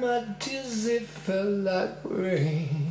my tears, they fell like rain.